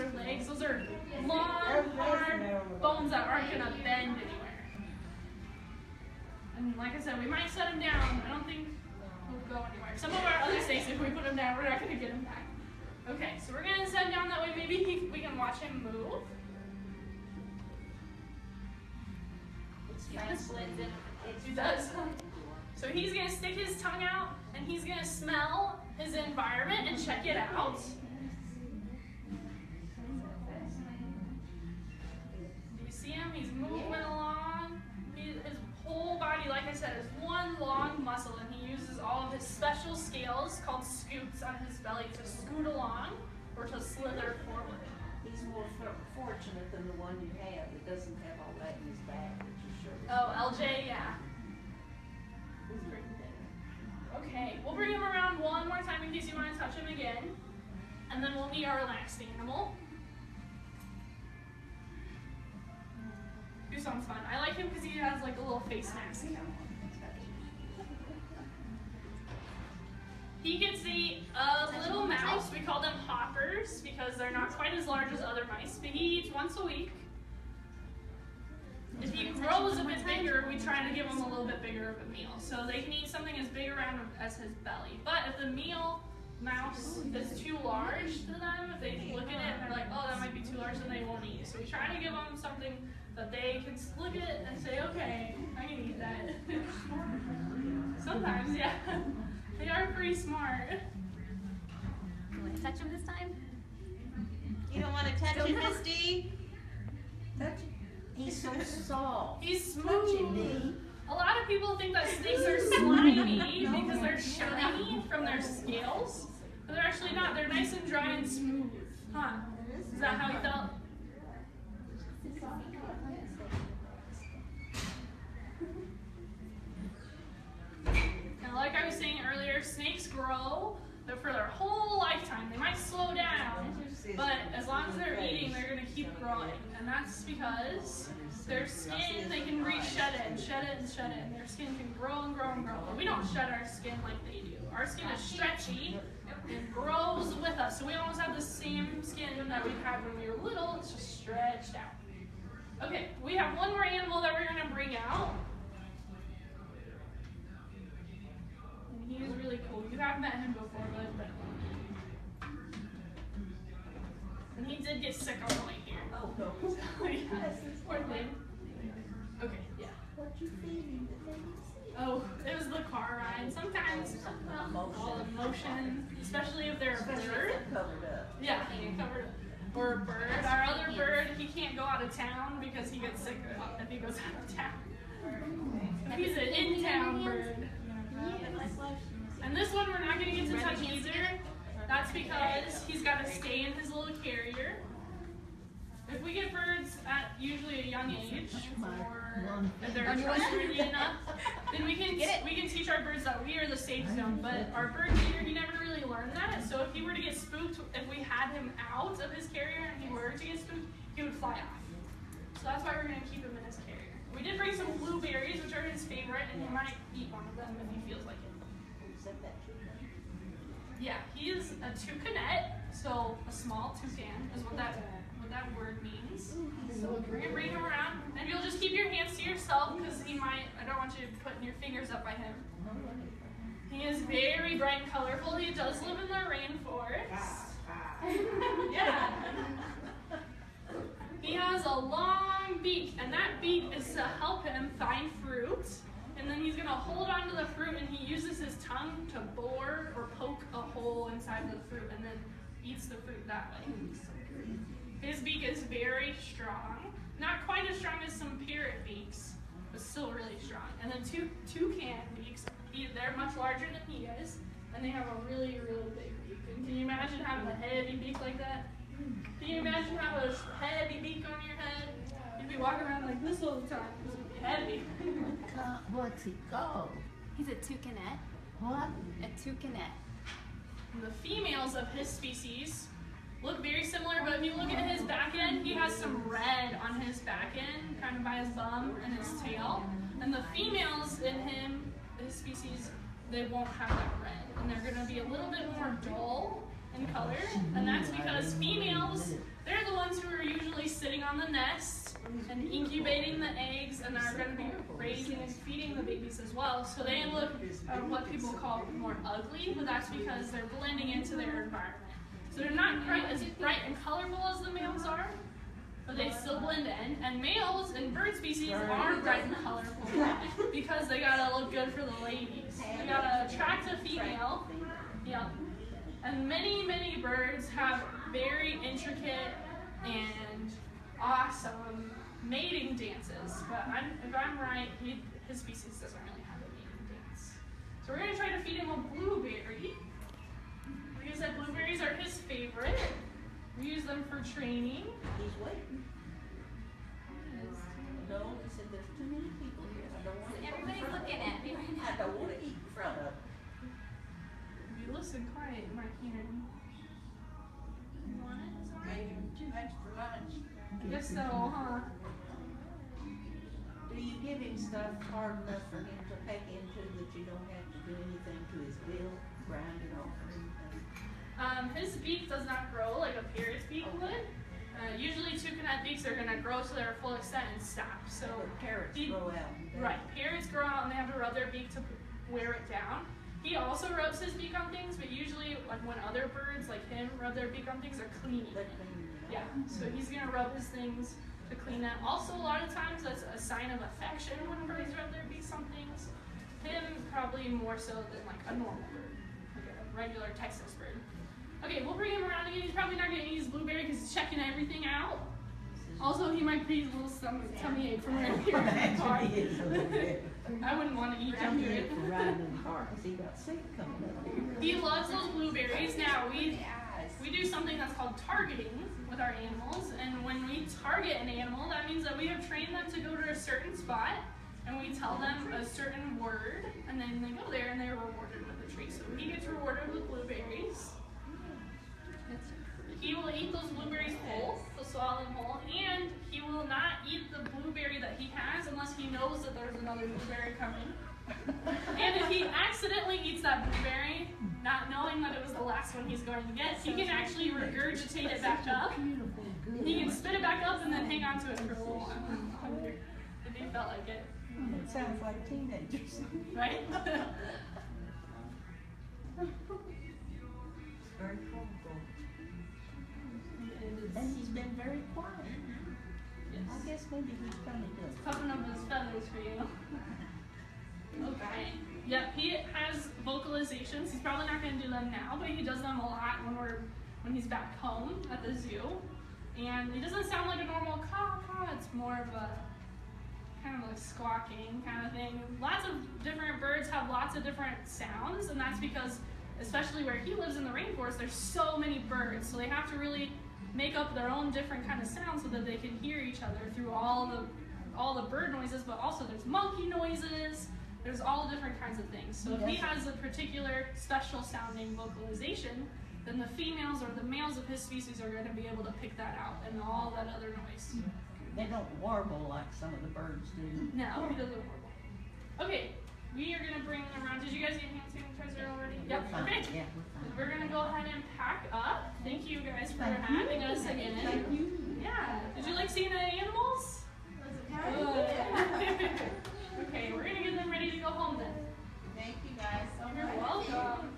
arms or legs. Those are long, hard bones that aren't gonna bend anywhere. And like I said, we might set him down. I don't think we'll go anywhere. Some of our other snakes, if we put them down, we're not gonna get him back. Okay, so we're gonna set him down that way. Maybe he, we can watch him move. Yes. He does. So he's gonna stick his tongue out and he's gonna smell his environment and check it out. Belly to scoot along or to slither forward. He's more for- fortunate than the one you have that doesn't have all that in his back, which is sure. Oh, LJ, yeah. Okay, we'll bring him around one more time in case you want to touch him again. And then we'll meet our last animal. Doosan's fun. I like him because he has like a little face mask. He gets a, a little mouse. We call them hoppers because they're not quite as large as other mice, but he eats once a week. If he grows a bit bigger, we try to give him a little bit bigger of a meal. So they can eat something as big around as his belly. But if the meal mouse is too large to them, if they look at it and they're like, oh, that might be too large, then they won't eat. So we try to give them something that they can look at it and say, okay, I can eat that. Sometimes, yeah. They are pretty smart. You want to touch him this time? You don't want to touch Don't it, know. Misty? Touch it. He's so soft. He's Touch him, smooth. Dee. A lot of people think that snakes are slimy because they're shiny from their scales, but they're actually not. They're nice and dry and smooth. Huh? Is that how you felt? And like I was saying earlier, snakes grow for their whole lifetime. They might slow down, but as long as they're eating, they're going to keep growing. And that's because their skin, they can re-shed it and shed it and shed it, and their skin can grow and grow and grow. But we don't shed our skin like they do. Our skin is stretchy and grows with us. So we almost have the same skin that we had when we were little, it's just stretched out. Okay, we have one more animal that we're going to bring out. He is really cool. You have met him before, but and he did get sick on the way here. Oh, no. Poor thing. Okay, yeah. What you feeding? Oh, it was the car ride. Sometimes um, all emotion, especially if they're a bird. they're covered up. Yeah, he get covered. Or a bird. Our other bird, he can't go out of town because he gets sick if he goes out of town. If he's an in-town bird. And this one we're not going to get to touch either. That's because he's got to stay in his little carrier. If we get birds at usually a young age, or if they're trustworthy enough, then we can we can teach our birds that we are the safe zone. But our bird here, he never really learned that. So if he were to get spooked, if we had him out of his carrier and he were to get spooked, he would fly off. So that's why we're going to keep him in his carrier. We did bring some blueberries, which are his favorite, and he might eat one of them Yeah, he is a toucanet, so a small toucan is what that what that word means. So we're gonna bring him around, and you'll just keep your hands to yourself because he might. I don't want you putting your fingers up by him. He is very bright and colorful. He does live in the rainforest. yeah. He has a long beak, and that beak is to help him find fruit. And then he's gonna hold on to the fruit, and he uses his tongue to bore or poke a hole inside the fruit, and then eats the fruit that way. His beak is very strong, not quite as strong as some parrot beaks, but still really strong. And then two toucan beaks, they're much larger than he is, and they have a really, really big beak. And can you imagine having a heavy beak like that? Can you imagine having a heavy beak on your head? You'd be walking around like this all the time. It would be heavy. What's he called? He's a toucanet. What? A toucanet. The females of his species look very similar, but if you look at his back end, he has some red on his back end, kind of by his bum and his tail. And the females in him, his species, they won't have that red. And they're going to be a little bit more dull in color. And that's because females, they're and incubating the eggs, and they're going to be raising and feeding the babies as well. So they look uh, what people call more ugly, but that's because they're blending into their environment. So they're not quite as bright and colorful as the males are, but they still blend in. And males in bird species are bright and colorful because they gotta look good for the ladies. They gotta attract a female. Yep. And many, many birds have very intricate and awesome mating dances. But I'm, if I'm right, he, his species doesn't really have a mating dance. So we're gonna try to feed him a blueberry. Because that blueberries are his favorite. We use them for training. He's waiting. No, he said there's too many people here. I don't want to. Everybody's looking at me right now. I don't want to eat in front of. If you listen quiet, you might hear him. You want it all right? Maybe too much for lunch. Guess so, huh? Do you give him stuff hard enough for him to peck into that you don't have to do anything to his bill, grind it off or anything? Um, his beak does not grow like a parrot's beak would. Uh, usually toucanet beaks are gonna grow to their full extent and stop. So, But carrots he- grow out. right, parrots grow out and they have to rub their beak to wear it down. He also rubs his beak on things, but usually, when other birds like him rub their beak on things, they're cleaning it. clean it Yeah, so he's gonna rub his things to clean that. Also, a lot of times that's a sign of affection when birds rub their beaks on things. Him probably more so than like a normal bird, like a regular Texas bird. Okay, we'll bring him around again. He's probably not gonna eat his blueberry because he's checking everything out. Also, he might breathe a little stomach, tummy ache from right here in the car. Imagine he is a little bit. I wouldn't want to eat ache from riding in the car 'cause he got sick coming up here. He loves those blueberries. Now we we do something that's called targeting with our animals, and when we target an animal, that means that we have trained them to go to a certain spot, and we tell them a certain word, and then they go there and they're rewarded with a treat. So he gets rewarded with blueberries. He will eat those blueberries whole, he'll swallow them whole, and he will not eat the blueberry that he has unless he knows that there's another blueberry coming. And if he accidentally eats that blueberry, not knowing that it was the last one he's going to get, he can actually regurgitate it back up. He can spit it back up and then hang on to it for a little while. If he felt like it, It sounds like teenagers. right? Very cool. And he's been very quiet. Guess maybe he's probably up his feathers for you. Okay. Yep, he has vocalizations. He's probably not going to do them now, but he does them a lot when we're when he's back home at the zoo. And he doesn't sound like a normal caw caw. It's more of a kind of like squawking kind of thing. Lots of different birds have lots of different sounds, and that's because, especially where he lives in the rainforest, there's so many birds, so they have to really make up their own different kind of sounds so that they can hear each other through all the all the bird noises, but also there's monkey noises. There's all different kinds of things. So if he has a particular special sounding vocalization, then the females or the males of his species are going to be able to pick that out and all that other noise. They don't warble like some of the birds do. No, he doesn't warble. Okay, we are gonna bring them around. Did you guys get hand sanitizer already? Yep, We're fine. perfect. Yeah, we're fine. We're gonna go ahead and pack up. Thank you guys for Thank you. having us again. Thank you. Yeah. Did you like seeing the animals? Okay, we're gonna get them ready to go home then. Thank you guys so You're much. welcome.